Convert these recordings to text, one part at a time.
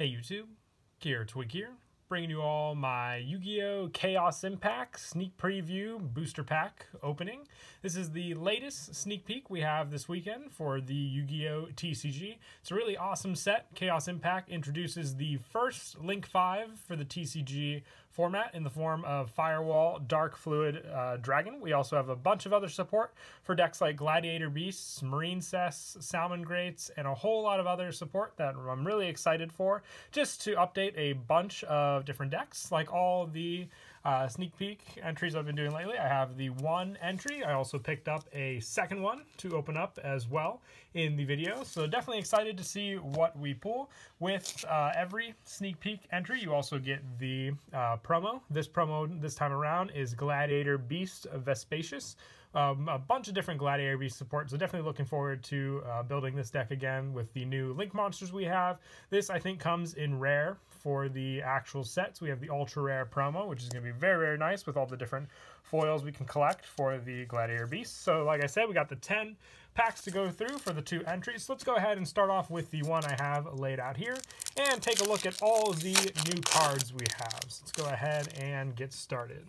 Hey YouTube, Kira Twig here, bringing you all my Yu-Gi-Oh! Chaos Impact sneak preview booster pack opening. This is the latest sneak peek we have this weekend for the Yu-Gi-Oh! TCG. It's a really awesome set. Chaos Impact introduces the first Link 5 for the TCG format in the form of Firewall, Dark Fluid, uh, Dragon. We also have a bunch of other support for decks like Gladiator Beasts, Marincess, Salmon Salamangreats, and a whole lot of other support that I'm really excited for, just to update a bunch of different decks, like all the uh, sneak peek entries I've been doing lately. I have the one entry. I also picked up a second one to open up as well in the video. So definitely excited to see what we pull. With uh, every sneak peek entry, you also get the uh, promo. This promo this time around is Gladiator Beast Vespasius. Um, a bunch of different Gladiator Beast support, so definitely looking forward to uh, building this deck again with the new Link monsters we have. This, I think, comes in rare for the actual sets. We have the ultra rare promo, which is going to be very, very nice with all the different foils we can collect for the Gladiator Beast. So like I said, we got the 10 packs to go through for the two entries. So let's go ahead and start off with the one I have laid out here and take a look at all the new cards we have. So let's go ahead and get started.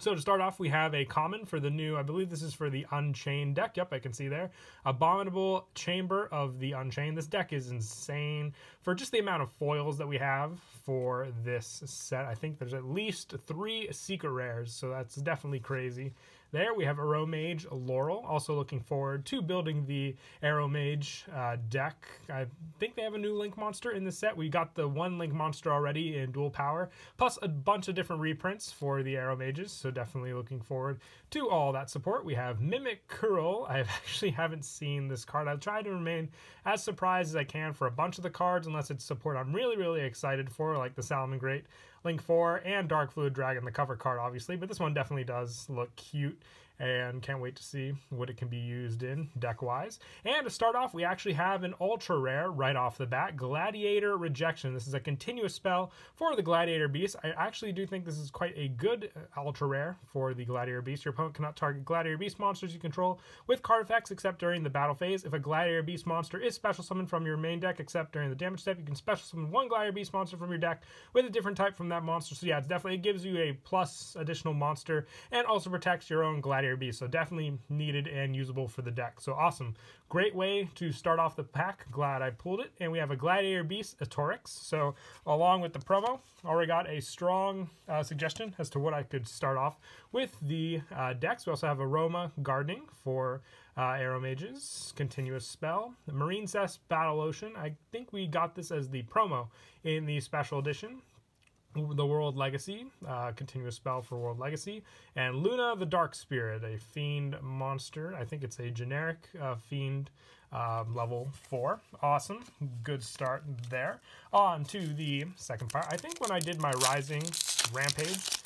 So to start off, we have a common for the new, I believe this is for the Unchained deck. Yep, I can see there. Abominable Chamber of the Unchained. This deck is insane for just the amount of foils that we have for this set. I think there's at least three secret rares, so that's definitely crazy. There we have Aeromage Laurel. Also looking forward to building the Aeromage uh, deck. I think they have a new Link monster in the set. We got the one Link monster already in Dual Power, plus a bunch of different reprints for the Aeromages. So definitely looking forward to all that support. We have Mimic Curl. I actually haven't seen this card. I've tried to remain as surprised as I can for a bunch of the cards, unless it's support I'm really, really excited for, like the Salamangreat Link 4, and Dark Fluid Dragon, the cover card, obviously. But this one definitely does look cute and can't wait to see what it can be used in deck-wise. And to start off, we actually have an ultra rare right off the bat, Gladiator Rejection. This is a continuous spell for the Gladiator Beast. I actually do think this is quite a good uh, ultra rare for the Gladiator Beast. Your opponent cannot target Gladiator Beast monsters you control with card effects except during the battle phase. If a Gladiator Beast monster is special summoned from your main deck except during the damage step, you can special summon one Gladiator Beast monster from your deck with a different type from that monster. So yeah, it's definitely it gives you a plus additional monster and also protects your own Gladiator Gladiator Beast. So definitely needed and usable for the deck. So awesome. Great way to start off the pack. Glad I pulled it. And we have a Gladiator Beast, a Torix. So along with the promo, already got a strong uh, suggestion as to what I could start off with the uh, decks. We also have Aroma Gardening for uh, Aeromages, Continuous Spell, Marincess Battle Ocean. I think we got this as the promo in the special edition the World Legacy, uh, continuous spell for World Legacy, and Luna the Dark Spirit, a fiend monster. I think it's a generic uh, fiend uh, level 4. Awesome. Good start there. On to the second part. I think when I did my Rising Rampage,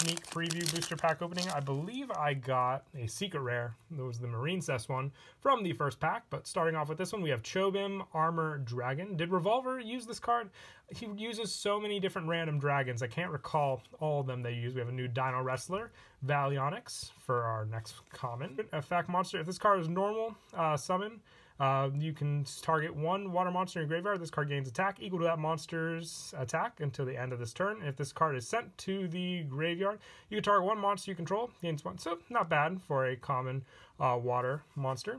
sneak preview booster pack opening. I believe I got a secret rare. That was the Marincess one from the first pack. But starting off with this one, we have Chobham, Armor Dragon. Did Revolver use this card? He uses so many different random dragons. I can't recall all of them they use. We have a new Dino Wrestler, Valeonyx for our next common. Effect monster. If this card is normal uh, summon, uh, you can target one water monster in your graveyard. This card gains attack equal to that monster's attack until the end of this turn. If this card is sent to the graveyard, you can target one monster you control, gains one. So not bad for a common uh, water monster.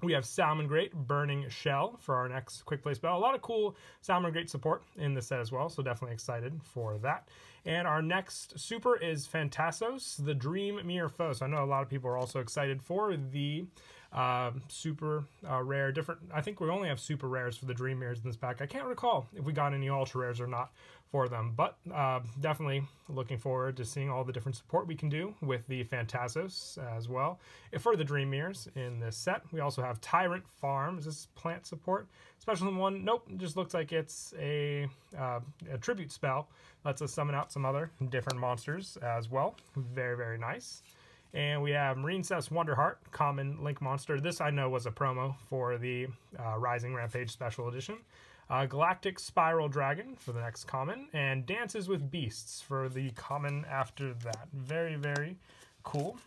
We have Salamangreat Burning Shell for our next quick play spell. A lot of cool Salamangreat support in the set as well, so definitely excited for that. And our next super is Phantasos, the Dream Mirror Foe. So I know a lot of people are also excited for the uh, super uh, rare, different. I think we only have super rares for the Dream Mirrors in this pack. I can't recall if we got any ultra rares or not for them, but uh, definitely looking forward to seeing all the different support we can do with the Phantasos as well. For the Dream Mirrors in this set, we also have Tyrant Farm. Is this plant support? Special one? Nope. Just looks like it's a, uh, a tribute spell. Lets us summon out some other different monsters as well. Very, very nice. And we have Marincess Wonderheart, common Link monster. This I know was a promo for the uh, Rising Rampage Special Edition. Uh, Galactic Spiral Dragon for the next common, and Dances with Beasts for the common after that. Very, very cool.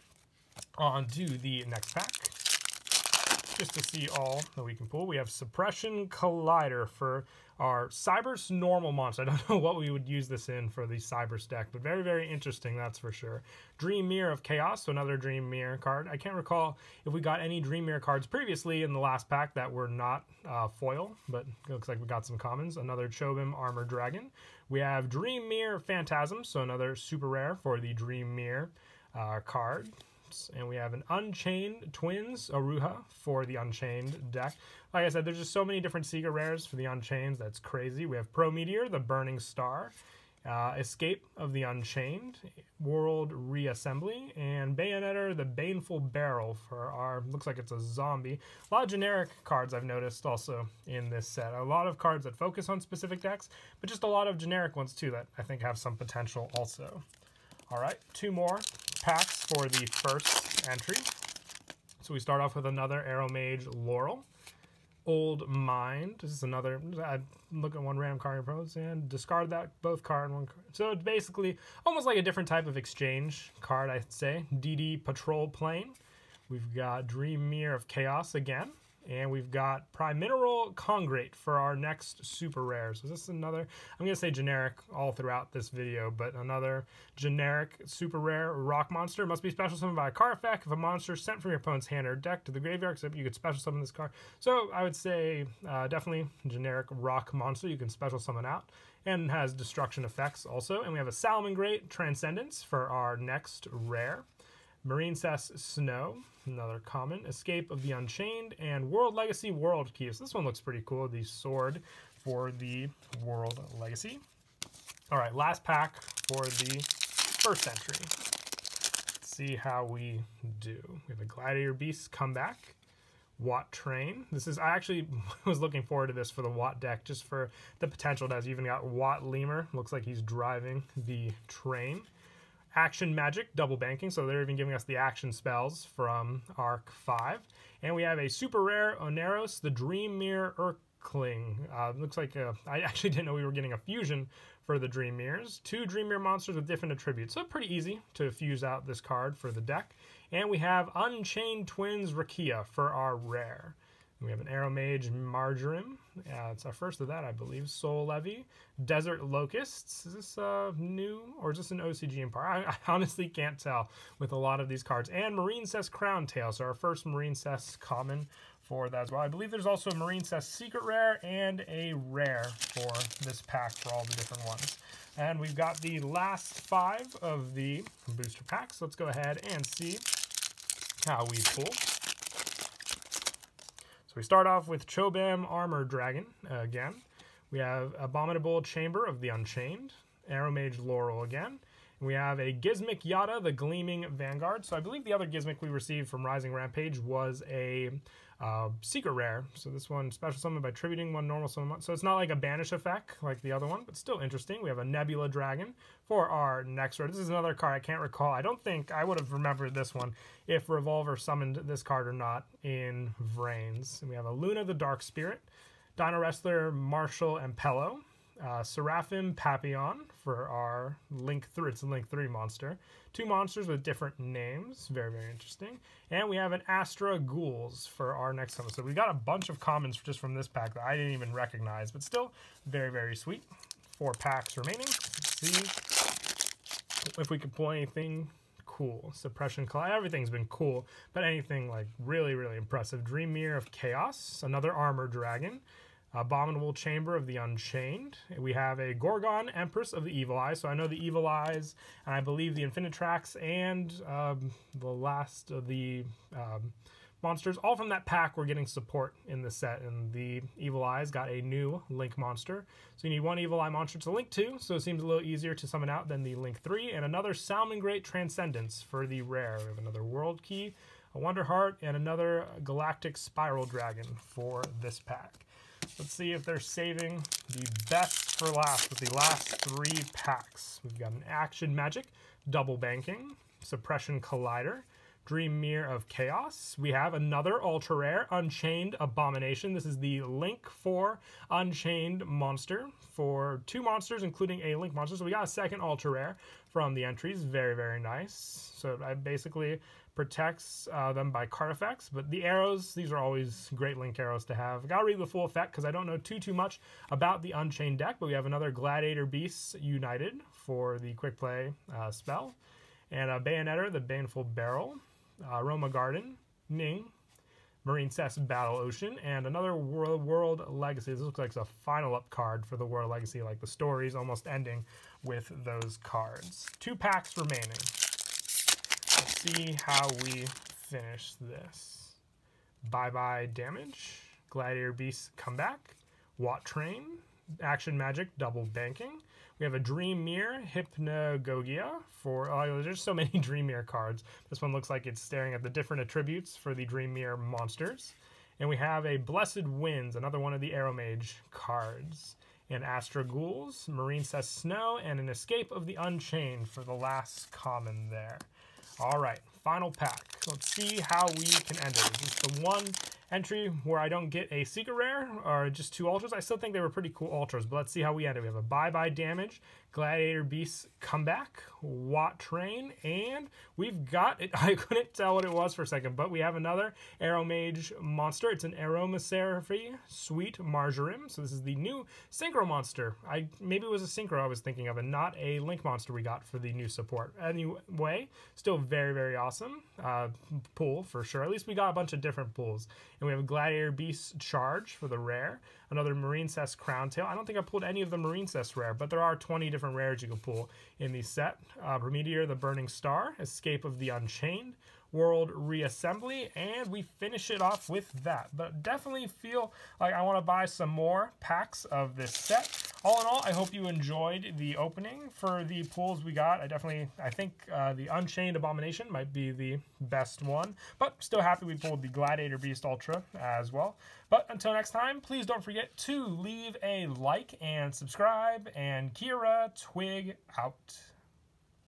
On to the next pack. Just to see all that we can pull. We have Suppression Collider for our Cyberse normal monster. I don't know what we would use this in for the Cyberse deck, but very, very interesting, that's for sure. Dream Mirror of Chaos, so another Dream Mirror card. I can't recall if we got any Dream Mirror cards previously in the last pack that were not uh, foil, but it looks like we got some commons. Another Chobham Armor Dragon. We have Dream Mirror Phantasm, so another super rare for the Dream Mirror uh, card and we have an Unchained Twins Aruha for the Unchained deck. Like I said, there's just so many different Secret Rares for the Unchained, that's crazy. We have Pro Meteor, the Burning Star, uh, Escape of the Unchained, World Reassembly, and Bayonetter, the Baneful Barrel for our, looks like it's a zombie. A lot of generic cards I've noticed also in this set. A lot of cards that focus on specific decks, but just a lot of generic ones too that I think have some potential also. All right, two more packs for the first entry. So we start off with another Aeromage Laurel. Old Mind. This is another. I look at one random card in pros and discard that both card and one card. So it's basically almost like a different type of exchange card, I'd say. DD Patrol Plane. We've got Dream Mirror of Chaos again. And we've got Primineral Congrate for our next super rare. So this is another, I'm going to say generic all throughout this video, but another generic super rare rock monster. Must be special summoned by a effect. If a monster sent from your opponent's hand or deck to the graveyard, except you could special summon this card. So I would say uh, definitely generic rock monster you can special summon out. And has destruction effects also. And we have a Salamangreat Transcendence for our next rare. Marincess Snow, another common. Escape of the Unchained, and World Legacy World Keys. This one looks pretty cool, the sword for the World Legacy. All right, last pack for the first entry. Let's see how we do. We have a Gladiator Beast comeback. Watt Train. This is, I actually was looking forward to this for the Watt deck, just for the potential it has. You Even got Watt Lemur. Looks like he's driving the train. Action Magic, double banking, so they're even giving us the action spells from Arc 5. And we have a super rare Oneiros, the Dream Mirror Erlking. Uh, looks like a, I actually didn't know we were getting a fusion for the Dream Mirrors. Two Dream Mirror monsters with different attributes, so pretty easy to fuse out this card for the deck. And we have Unchained Twins Rakia for our rare. We have an Aeromage Marjoram. Uh, it's our first of that, I believe. Soul Levy. Desert Locusts. Is this uh, new or is this an OCG Empire? I, I, honestly can't tell with a lot of these cards. And Marincess Crown Tail. So our first Marincess common for that as well. I believe there's also a Marincess Secret Rare and a Rare for this pack for all the different ones. And we've got the last five of the booster packs. Let's go ahead and see how we pull. So we start off with Chobham Armor Dragon uh, again. We have Abominable Chamber of the Unchained, Aeromage Laurel again. We have a Gizmek Yata, the Gleaming Vanguard. So I believe the other Gizmek we received from Rising Rampage was a uh, secret rare. So this one special summon by tributing one normal summon. So it's not like a banish effect like the other one, but still interesting. We have a Nebula Dragon for our next rare. This is another card I can't recall. I don't think I would have remembered this one if Revolver summoned this card or not in Vrains. And we have a Luna the Dark Spirit, Dino Wrestler, Marshall, and Pello uh, Seraphim Papillon for our Link 3. It's a Link 3 monster. Two monsters with different names. Very, very interesting. And we have an Astra Ghouls for our next one. So we got a bunch of commons just from this pack that I didn't even recognize, but still very, very sweet. Four packs remaining. Let's see if we can pull anything cool. Suppression Cloud, everything's been cool, but anything like really, really impressive. Dream Mirror of Chaos, another Armor Dragon. Abominable Chamber of the Unchained. We have a Gorgon Empress of the Evil Eyes. So I know the Evil Eyes, and I believe the Infinitrax and um, the last of the um, monsters, all from that pack, we're getting support in the set. And the Evil Eyes got a new Link monster. So you need one Evil Eye monster to Link 2, so it seems a little easier to summon out than the Link 3. And another Salamangreat Transcendence for the rare. We have another World Key, a Wonder Heart, and another Galactic Spiral Dragon for this pack. Let's see if they're saving the best for last with the last three packs. We've got an Action Magic, Double Banking, Suppression Collider, Dream Mirror of Chaos. We have another ultra rare Unchained Abomination. This is the Link 4 Unchained monster for two monsters, including a Link monster. So we got a second ultra rare from the entries. Very, very nice. So I basically protects uh, them by card effects. But the arrows, these are always great link arrows to have. Gotta read the full effect because I don't know too, too much about the Unchained deck, but we have another Gladiator Beasts United for the quick play uh, spell. And a Bayonetter, the Baneful Barrel, uh, Roma Garden, Ning, Marincess Battle Ocean, and another World, World Legacy. This looks like it's a final up card for the World Legacy, like the story's almost ending with those cards. Two packs remaining Let's see how we finish this. Bye-bye damage, Gladiator Beast comeback, Watt Train, Action Magic double banking. We have a Dream Mirror, Hypnagogia for, oh, there's so many Dream Mirror cards. This one looks like it's staring at the different attributes for the Dream Mirror monsters. And we have a Blessed Winds, another one of the Aeromage cards. And Astra Ghouls, Marincess Snow, and an Escape of the Unchained for the last common there. All right, final pack. Let's see how we can end it. Is this the one entry where I don't get a secret rare or just two ultras? I still think they were pretty cool ultras, but let's see how we end it. We have a bye-bye damage, Gladiator Beast comeback, Watt Train, and we've got it. I couldn't tell what it was for a second, but we have another Aeromage monster. It's an Aromatherapy Sweet Marjoram. So this is the new Synchro monster. I Maybe it was a Synchro I was thinking of and not a Link monster we got for the new support. Anyway, still very, very awesome uh, pool for sure. At least we got a bunch of different pools. And we have a Gladiator Beast Charge for the rare another Marincess Crown Tail. I don't think I pulled any of the Marincess rare, but there are 20 different rares you can pull in the set. Uh, Meteor, the Burning Star, Escape of the Unchained, World Reassembly, and we finish it off with that. But definitely feel like I want to buy some more packs of this set. All in all, I hope you enjoyed the opening for the pools we got. I definitely, I think uh, the Unchained Abomination might be the best one, but still happy we pulled the Gladiator Beast Ultra as well. But until next time, please don't forget to leave a like and subscribe, and Kira Twig out.